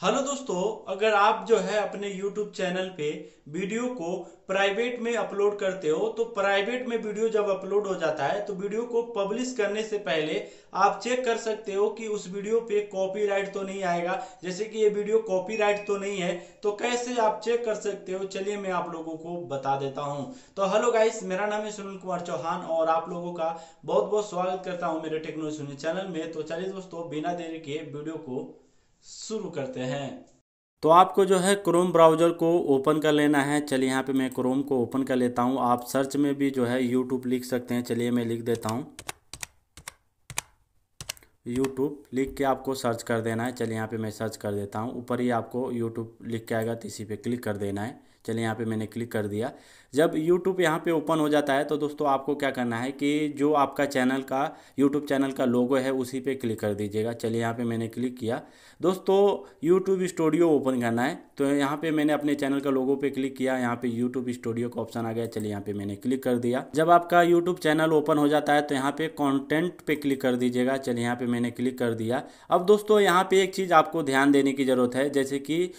Hello दोस्तों, अगर आप जो है अपने यूट्यूब चैनल पे वीडियो को प्राइवेट में अपलोड करते हो तो प्राइवेट में वीडियो जब अपलोड हो जाता है तो वीडियो को पब्लिश करने से पहले आप चेक कर सकते हो कि उस वीडियो पे कॉपीराइट तो नहीं आएगा। जैसे कि ये वीडियो कॉपीराइट तो नहीं है तो कैसे आप चेक कर सकते हो? चलिए मैं आप लोगों को बता देता हूँ। तो हेलो गाइस मेरा नाम है सुनील कुमार चौहान और आप लोगों का बहुत बहुत स्वागत करता हूँ मेरे टेक्नोलॉजी चैनल में। तो चलिए दोस्तों, बिना देरी के वीडियो को शुरू करते हैं। तो आपको जो है क्रोम ब्राउज़र को ओपन कर लेना है। चलिए यहाँ पे मैं क्रोम को ओपन कर लेता हूँ। आप सर्च में भी जो है यूट्यूब लिख सकते हैं। चलिए मैं लिख देता हूँ। यूट्यूब लिख के आपको सर्च कर देना है। चलिए यहाँ पे मैं सर्च कर देता हूँ। ऊपर ही आपको यूट्यूब लिख के आएगा तो इसी पे क्लिक कर देना है। चलिए यहाँ पे मैंने क्लिक कर दिया। जब यूट्यूब यहाँ पे ओपन हो जाता है तो दोस्तों आपको क्या करना है कि जो आपका चैनल का यूट्यूब चैनल का लोगो है, उसी पे क्लिक कर दीजिएगा। चलिए यहाँ पे मैंने क्लिक किया। दोस्तों यूट्यूब स्टूडियो ओपन करना है। तो यहाँ पे मैंने अपने चैनल का लोगो पे क्लिक किया। यहाँ पे यूट्यूब स्टूडियो का ऑप्शन आ गया। चलिए यहाँ पे मैंने क्लिक कर दिया। जब आपका यूट्यूब चैनल ओपन हो जाता है तो यहाँ पे कॉन्टेंट पे क्लिक कर दीजिएगा। चलिए यहाँ पे मैंने क्लिक कर दिया। अब दोस्तों, यहाँ पे एक चीज़ आपको ध्यान देने की ज़रूरत है, जैसे कि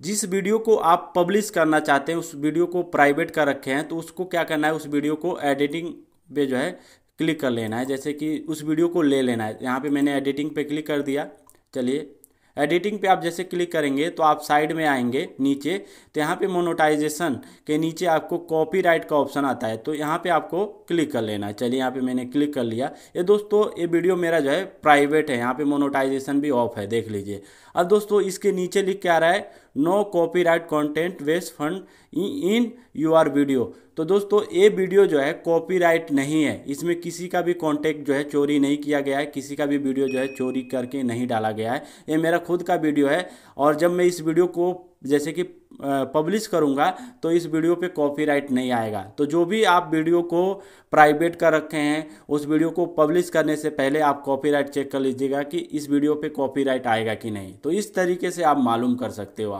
जिस वीडियो को आप पब्लिश करना चाहते हैं, उस वीडियो को प्राइवेट कर रखे हैं तो उसको क्या करना है? उस वीडियो को एडिटिंग पे जो है क्लिक कर लेना है। जैसे कि उस वीडियो को ले लेना है। यहाँ पर मैंने एडिटिंग पे क्लिक कर दिया। चलिए एडिटिंग पे आप जैसे क्लिक करेंगे तो आप साइड में आएँगे, नीचे। तो यहाँ पे मोनोटाइजेशन के नीचे आपको कॉपीराइट का ऑप्शन आता है। तो यहाँ पे आपको क्लिक कर लेना है। चलिए यहाँ पे मैंने क्लिक कर लिया। ये दोस्तों, ये वीडियो मेरा जो है प्राइवेट है। यहाँ पे मोनोटाइजेशन भी ऑफ़ है, देख लीजिए। अब दोस्तों, इसके नीचे लिख के आ रहा है no copyright content was found in your video तो दोस्तों, ये वीडियो जो है कॉपीराइट नहीं है। इसमें किसी का भी कॉन्टेक्ट जो है चोरी नहीं किया गया है। किसी का भी वीडियो जो है चोरी करके नहीं डाला गया है। ये मेरा खुद का वीडियो है और जब मैं इस वीडियो को जैसे कि पब्लिश करूँगा तो इस वीडियो पे कॉपीराइट नहीं आएगा। तो जो भी आप वीडियो को प्राइवेट कर रखे हैं, उस वीडियो को पब्लिश करने से पहले आप कॉपीराइट चेक कर लीजिएगा कि इस वीडियो पे कॉपीराइट आएगा कि नहीं। तो इस तरीके से आप मालूम कर सकते हो आप।